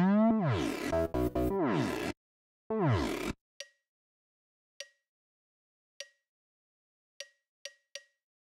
Oh.